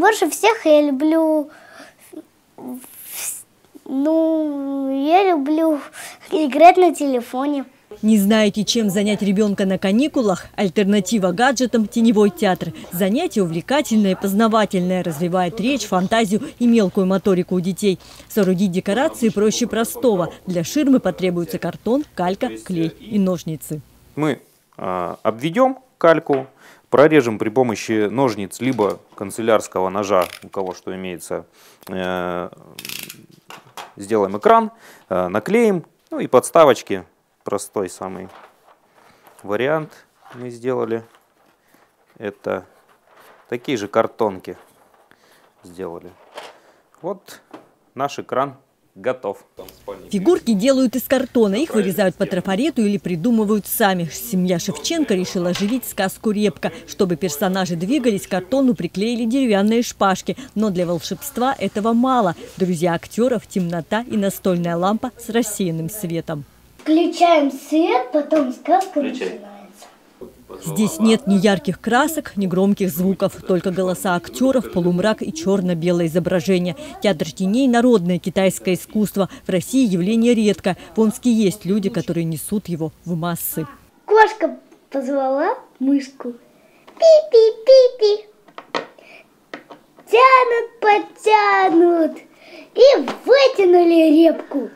больше всех я люблю, ну, я люблю играть на телефоне. Не знаете, чем занять ребенка на каникулах? Альтернатива гаджетам – теневой театр. Занятие увлекательное и познавательное, развивает речь, фантазию и мелкую моторику у детей. Соорудить декорации проще простого. Для ширмы потребуется картон, калька, клей и ножницы. Мы э, обведем кальку, прорежем при помощи ножниц либо канцелярского ножа, у кого что имеется, э, сделаем экран, э, наклеим, ну и подставочки простой самый вариант мы сделали. Это такие же картонки сделали. Вот наш экран готов. Фигурки делают из картона. Их вырезают по трафарету или придумывают сами. Семья Шевченко решила оживить сказку «Репка». Чтобы персонажи двигались, к картону приклеили деревянные шпажки. Но для волшебства этого мало. Друзья актеров – темнота и настольная лампа с рассеянным светом. Включаем свет, потом сказка начинается. Здесь нет ни ярких красок, ни громких звуков, только голоса актеров, полумрак и черно-белое изображение. Театр теней – народное китайское искусство. В России явление редко. В Омске есть люди, которые несут его в массы. Кошка позвала мышку. Пи-пи-пи-пи. Тянут, потянут и вытянули репку.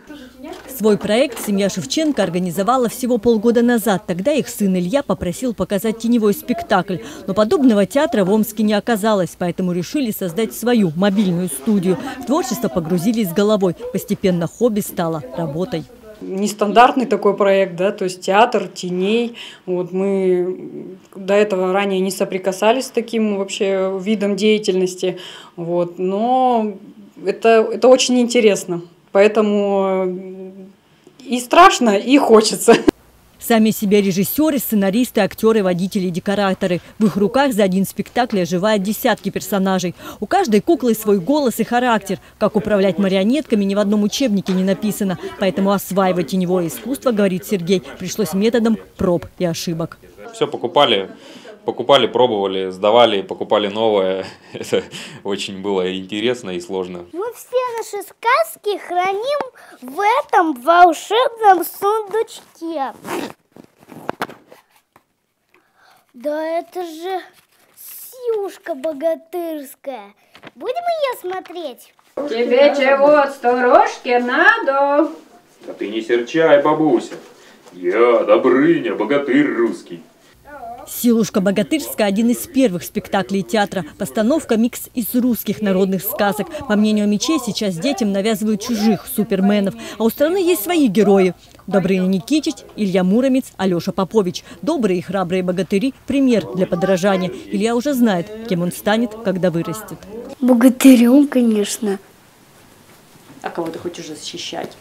Свой проект семья Шевченко организовала всего полгода назад. Тогда их сын Илья попросил показать теневой спектакль. Но подобного театра в Омске не оказалось, поэтому решили создать свою мобильную студию. В творчество погрузились с головой. Постепенно хобби стало работой нестандартный такой проект, да, то есть театр теней. Вот мы до этого ранее не соприкасались с таким вообще видом деятельности, вот, но это, это очень интересно. Поэтому э, и страшно, и хочется. Сами себе режиссеры, сценаристы, актеры, водители, декораторы. В их руках за один спектакль оживают десятки персонажей. У каждой куклы свой голос и характер. Как управлять марионетками ни в одном учебнике не написано. Поэтому осваивать теневое искусство, говорит Сергей, пришлось методом проб и ошибок. Все покупали покупали, пробовали, сдавали, покупали новое. Это очень было интересно и сложно. Мы все наши сказки храним в этом волшебном сундучке. Да это же Сюшка богатырская. Будем ее смотреть? Тебе чего, сторожки, надо? Да ты не серчай, бабуся. Я Добрыня, богатырь русский. «Силушка богатырская» – один из первых спектаклей театра. Постановка – микс из русских народных сказок. По мнению мечей, сейчас детям навязывают чужих суперменов. А у страны есть свои герои. Добрыня Никитич, Илья Муромец, Алеша Попович. Добрые и храбрые богатыри – пример для подражания. Илья уже знает, кем он станет, когда вырастет. Богатырем, конечно. А кого ты хочешь защищать?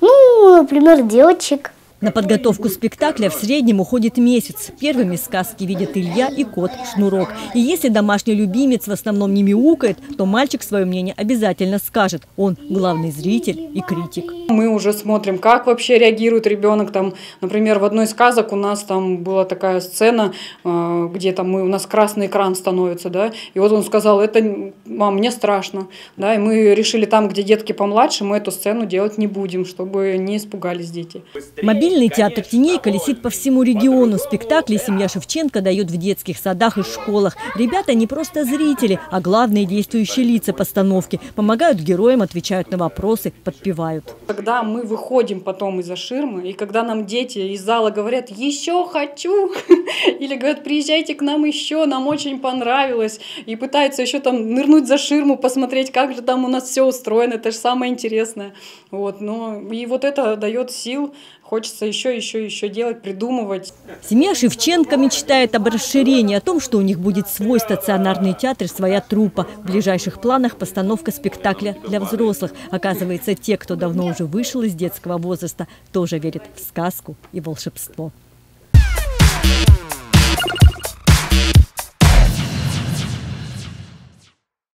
Ну, например, девочек. На подготовку спектакля в среднем уходит месяц. Первыми сказки видят Илья и кот Шнурок. И если домашний любимец в основном не мяукает, то мальчик свое мнение обязательно скажет. Он главный зритель и критик. Мы уже смотрим, как вообще реагирует ребенок. Там, например, в одной из сказок у нас там была такая сцена, э, где там мы, у нас красный экран становится, да, и вот он сказал, это, мам, мне страшно, да, и мы решили там, где детки помладше, мы эту сцену делать не будем, чтобы не испугались дети. Мобильный Мобильный театр теней колесит по всему региону. Спектакли семья Шевченко дает в детских садах и школах. Ребята не просто зрители, а главные действующие лица постановки. Помогают героям, отвечают на вопросы, подпевают. Когда мы выходим потом из-за ширмы, и когда нам дети из зала говорят «еще хочу», или говорят «приезжайте к нам еще, нам очень понравилось», и пытаются еще там нырнуть за ширму, посмотреть, как же там у нас все устроено, это же самое интересное. Вот, но, и вот это дает сил Хочется еще, еще, еще делать, придумывать. Семья Шевченко мечтает об расширении, о том, что у них будет свой стационарный театр, своя труппа. В ближайших планах постановка спектакля для взрослых. Оказывается, те, кто давно уже вышел из детского возраста, тоже верят в сказку и волшебство.